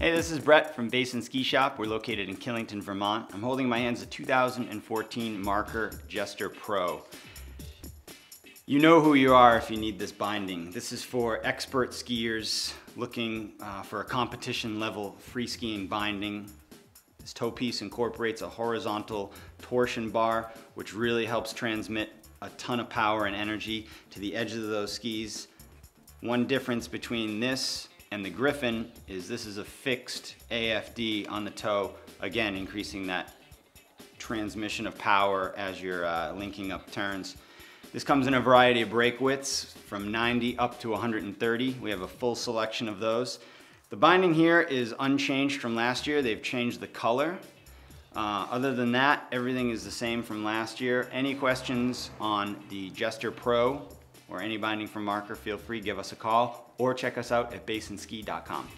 Hey, this is Brett from Basin Ski Shop. We're located in Killington, Vermont. I'm holding in my hands a 2014 Marker Jester Pro. You know who you are if you need this binding. This is for expert skiers looking uh, for a competition level free skiing binding. This toe piece incorporates a horizontal torsion bar, which really helps transmit a ton of power and energy to the edges of those skis. One difference between this and the Griffin is this is a fixed AFD on the toe, again, increasing that transmission of power as you're uh, linking up turns. This comes in a variety of brake widths from 90 up to 130. We have a full selection of those. The binding here is unchanged from last year. They've changed the color. Uh, other than that, everything is the same from last year. Any questions on the Jester Pro or any binding from Marker, feel free, give us a call or check us out at basinski.com.